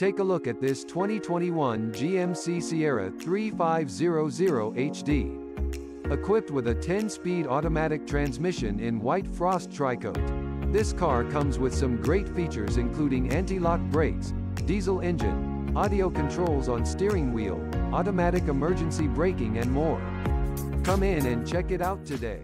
Take a look at this 2021 GMC Sierra 3500 HD. Equipped with a 10-speed automatic transmission in white frost tricoat. This car comes with some great features including anti-lock brakes, diesel engine, audio controls on steering wheel, automatic emergency braking and more. Come in and check it out today.